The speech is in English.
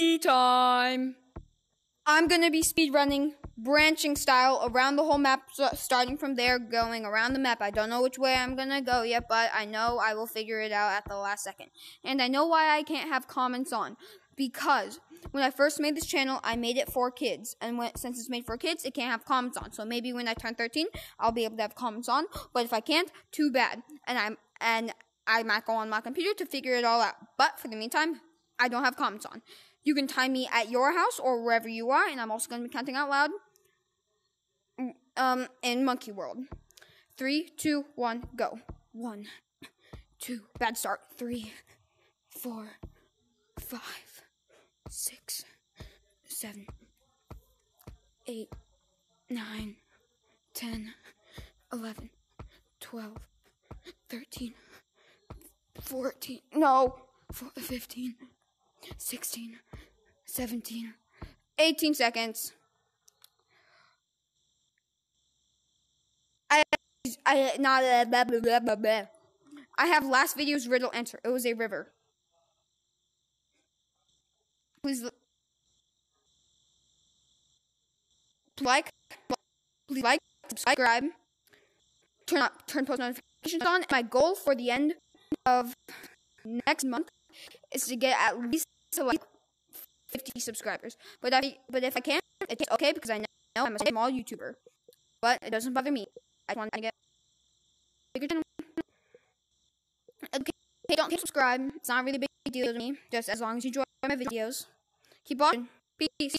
Quickie time. I'm gonna be speed running, branching style around the whole map, starting from there, going around the map. I don't know which way I'm gonna go yet, but I know I will figure it out at the last second. And I know why I can't have comments on. Because when I first made this channel, I made it for kids. And when, since it's made for kids, it can't have comments on. So maybe when I turn 13, I'll be able to have comments on. But if I can't, too bad. And I'm, and I might go on my computer to figure it all out. But for the meantime, I don't have comments on. You can time me at your house or wherever you are, and I'm also going to be counting out loud. Um, in Monkey World. Three, two, one, go. One, two, bad start. Three, four, five, six, seven, eight, nine, ten, eleven, twelve, thirteen, fourteen. No, 15. 16, 17, 18 seconds. I, I, not blah, blah, blah, blah, blah. I have last video's riddle answer. It was a river. Please, like, please like, subscribe, turn up, turn post notifications on. My goal for the end of next month is to get at least like 50 subscribers. But I, but if I can't, it's okay because I know I'm a small YouTuber. But it doesn't bother me. I just want to get bigger channel. Okay, don't subscribe. It's not really a big deal to me. Just as long as you enjoy my videos. Keep watching. Peace.